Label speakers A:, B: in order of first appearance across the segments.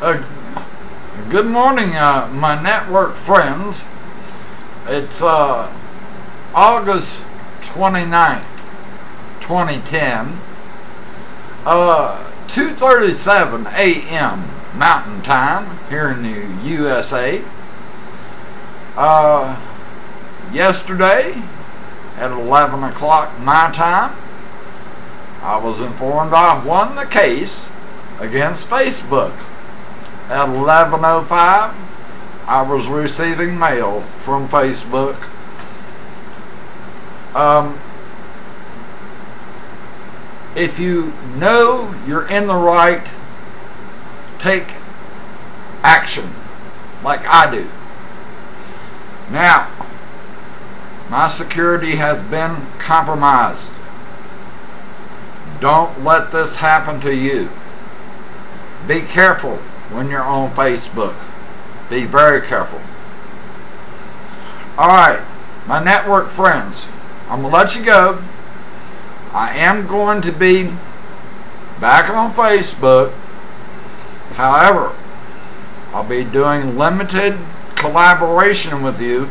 A: Uh, good morning, uh, my network friends. It's uh, August 29th, 2010. Uh, 2.37 a.m. Mountain Time here in the USA. Uh, yesterday at 11 o'clock my time, I was informed I won the case against Facebook. At 11.05, I was receiving mail from Facebook. Um, if you know you're in the right, take action like I do. Now, my security has been compromised. Don't let this happen to you. Be careful when you're on Facebook. Be very careful. Alright, my network friends, I'm going to let you go. I am going to be back on Facebook. However, I'll be doing limited collaboration with you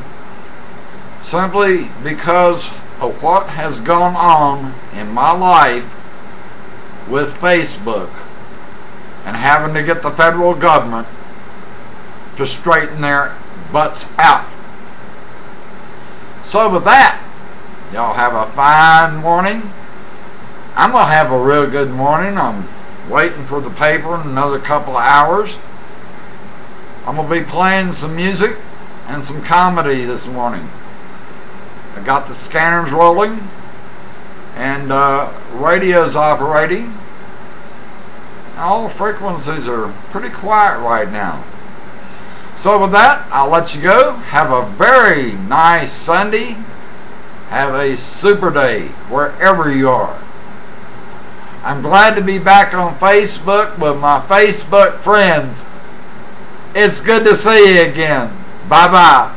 A: simply because of what has gone on in my life with Facebook and having to get the federal government to straighten their butts out. So with that, y'all have a fine morning. I'm going to have a real good morning. I'm waiting for the paper in another couple of hours. I'm going to be playing some music and some comedy this morning. I got the scanners rolling and uh, radio's operating. All frequencies are pretty quiet right now. So with that, I'll let you go. Have a very nice Sunday. Have a super day wherever you are. I'm glad to be back on Facebook with my Facebook friends. It's good to see you again. Bye bye.